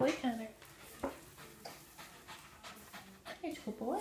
boy, Connor. You're a good boy.